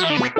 We'll